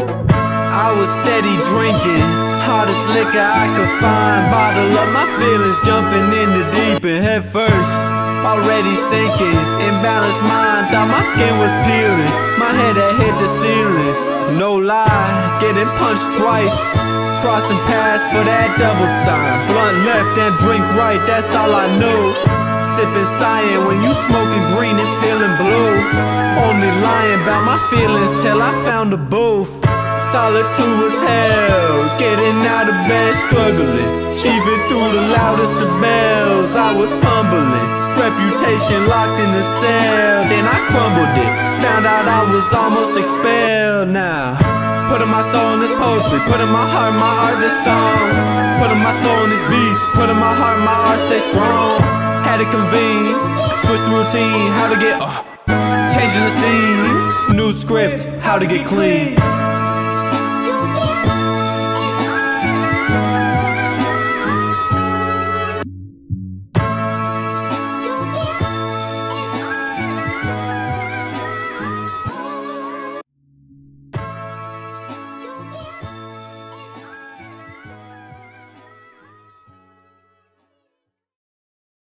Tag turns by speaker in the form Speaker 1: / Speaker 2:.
Speaker 1: I was steady drinking. Hardest liquor I could find. Bottle up my feelings, jumping in the deep end head first. Already sinking, imbalanced mind. Thought my skin was peeling. My head had hit the ceiling. No lie, getting punched twice. Crossing paths for that double time. Blunt left and drink right, that's all I know. Sipping cyan when you smoking green and feeling blue. Only lying about my feelings till I found a booth. Solitude was hell, getting out of bed struggling. Even through the loudest of bells, I was fumbling. Reputation locked in the cell, then I crumbled it. Found out I was almost expelled now. Putting my soul in this poetry, putting my heart, my heart this song. Putting my soul in these beats, putting my heart, my heart stay strong. Had to convene, switch the routine, how to get, uh, changing the scene. New script, how to get clean.